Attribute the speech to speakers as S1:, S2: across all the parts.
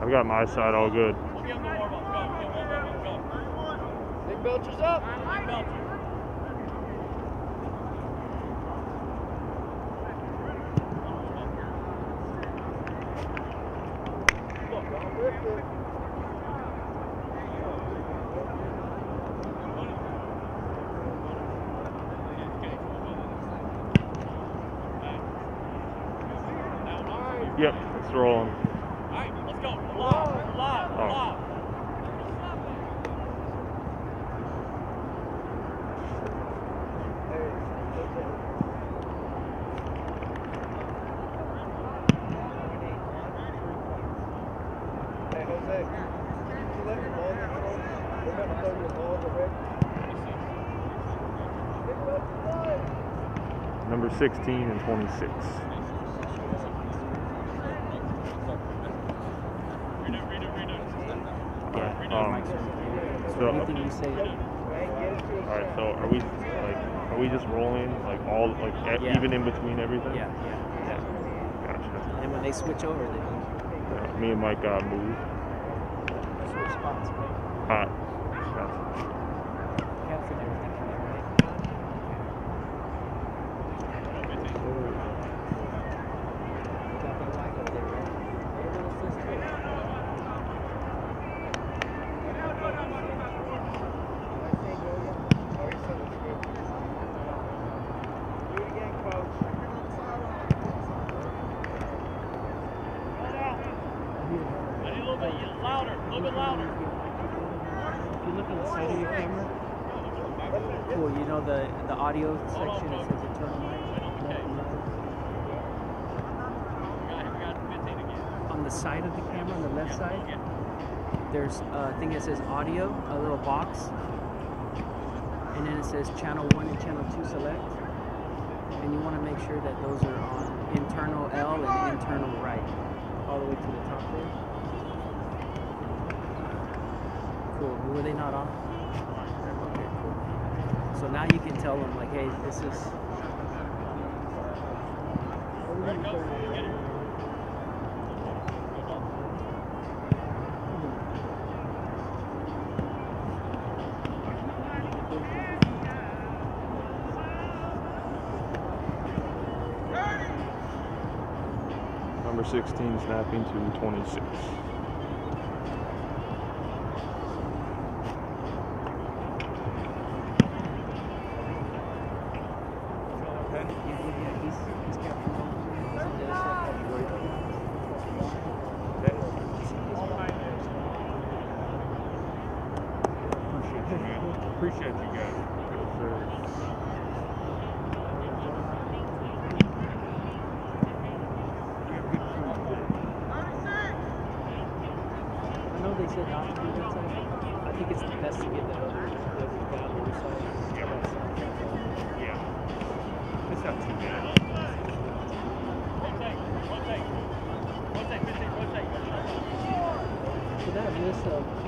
S1: I've got my side all good.
S2: Big Belcher's up.
S1: Yep, it's rolling.
S2: Hey, Jose. Did let your ball get thrown? We're going to throw your balls away. Big Belcher's live.
S1: Number 16 and 26. Um, so,
S3: Anything you say.
S1: all right. So, are we like, are we just rolling like all like
S3: Yeah.
S1: even in between everything?
S3: Yeah, yeah, yeah.
S1: Gotcha.
S3: And when they switch over, they
S1: Yeah, me and Mike got moved.
S3: switch spots.
S1: Hot. Gotcha.
S3: Caps and everything in there, right? You got that whack up there, right? Whatever this is, too.
S2: Do it again, coach.
S3: If you a little bit louder? A little bit louder. Can you look on the side of your camera, cool. You know the the audio section it says internal mic. On the side of the camera, on the left side, there's a thing that says audio, a little box, and then it says channel one and channel two select. And you want to make sure that those are on internal L and internal right, all the way to the top there. Cool. Were they not on? Okay, cool. So now you can tell them like, hey, this is.
S1: Number 16 snapping to 26.
S3: Yeah, yeah, he's, he's got the one. He's on the other side.
S1: Appreciate you guys.
S3: I know they said not to do that side. I think it's the best to get that other, the the other side.
S1: Yeah. It's not too bad.
S3: So that list of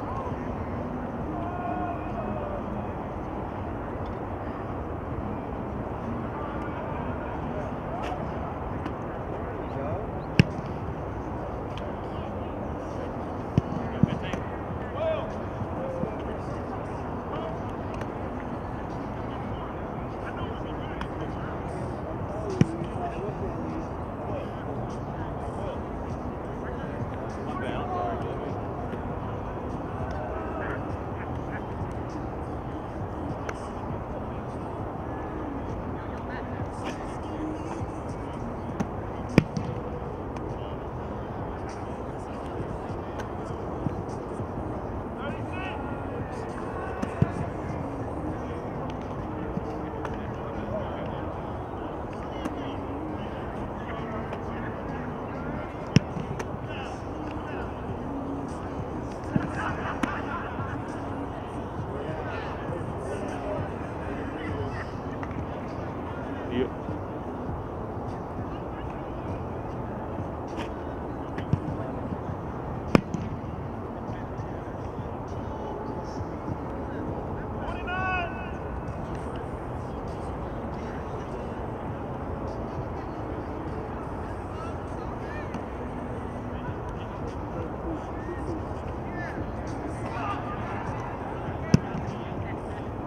S4: You,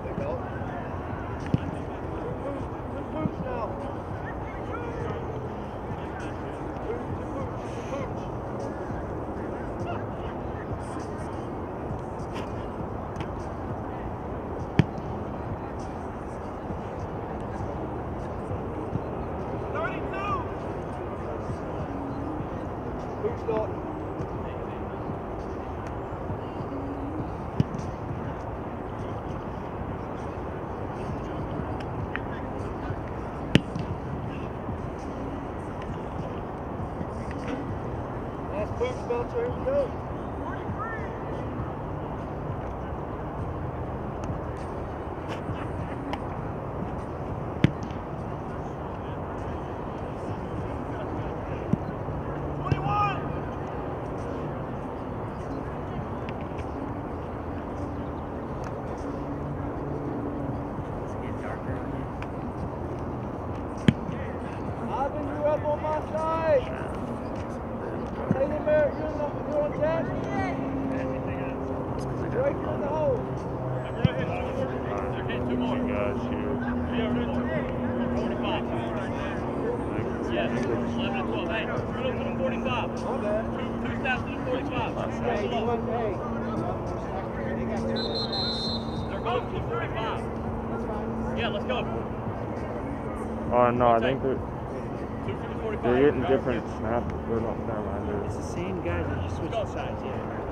S2: They go. Two poops now. Poops start. Last poop spot, here we go.
S3: It's getting darker out here.
S2: Ivan, you up on my side.
S1: Oh no, I think they're they're getting different snaps. They're not never mind.
S3: It's the same guys, they just switched sides, yeah.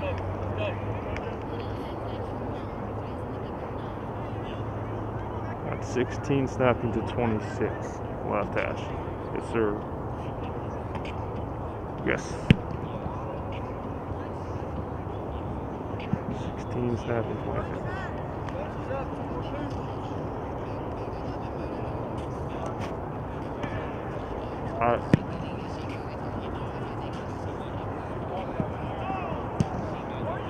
S5: Go. Go.
S1: Got 16 snapping to 26 left hash. Yes, sir. Yes. 16 snapping 26.
S2: Bounces up, two more poops.
S1: Alright. I think there's the new guy. Do we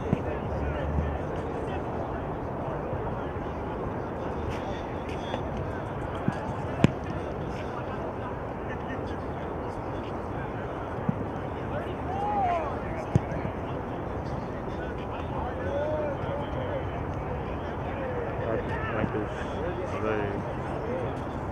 S1: got?
S2: Let it warm up. Here you go, Jose, start us off.
S1: Uh,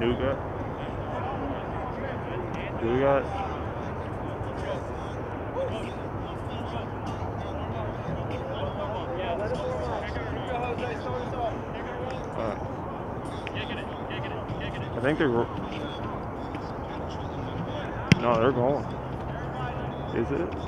S5: Kicking it. Kicking it. Kicking it.
S1: I think they're. No, they're going. Is it?